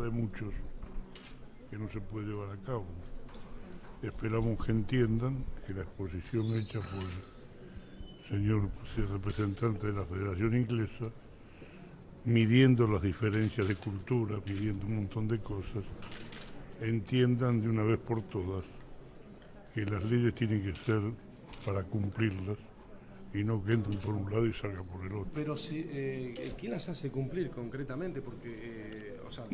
de muchos que no se puede llevar a cabo. Esperamos que entiendan que la exposición hecha por el señor representante de la Federación Inglesa, midiendo las diferencias de cultura, midiendo un montón de cosas, entiendan de una vez por todas que las leyes tienen que ser para cumplirlas y no que entren por un lado y salgan por el otro. Pero si, eh, ¿quién las hace cumplir concretamente? Porque, eh, o sea,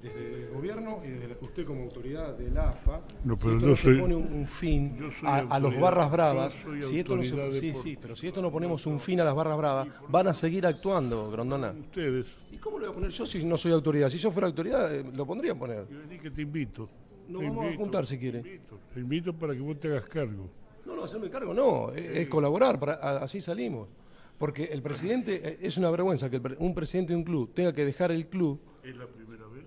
desde, el gobierno y desde usted como autoridad del AFA, no, si esto no soy, se pone un, un fin a, a, los barras bravas, si esto no se, sí, sí, pero si esto no ponemos un fin a las barras bravas, van a seguir actuando, Grondona. Ustedes. ¿Y cómo lo voy a poner yo si no soy autoridad? Si yo fuera autoridad, eh, lo pondría a poner. Yo que te invito. No te vamos invito, a juntar si quiere. Te invito, te invito para que vos te hagas cargo. No, no, hacerme cargo no, es, es colaborar, para, así salimos. Porque el presidente, eh, es una vergüenza que un presidente de un club tenga que dejar el club. ¿Es la primera vez?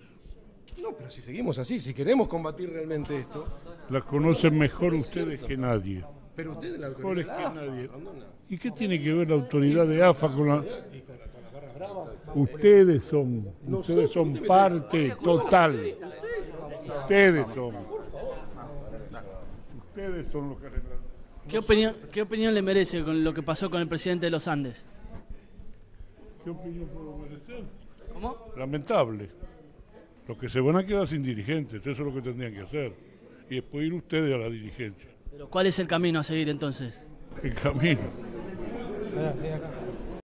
No, pero si seguimos así, si queremos combatir realmente esto. Las conocen mejor ustedes que nadie. Pero usted es la Mejores autoridad. que la AFA, nadie. ¿Y qué tiene que ver la autoridad de AFA con la... Ustedes son, ustedes son parte total. Ustedes son. Ustedes son los que arreglan. ¿Qué opinión, ¿Qué opinión le merece con lo que pasó con el presidente de los Andes? ¿Qué opinión puedo merecer? ¿Cómo? Lamentable. Los que se van a quedar sin dirigentes, eso es lo que tendrían que hacer. Y después ir ustedes a la dirigencia. Pero ¿Cuál es el camino a seguir entonces? El camino.